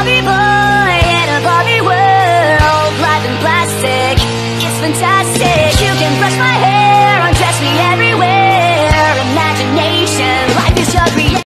Barbie boy in a Barbie world Life in plastic, it's fantastic.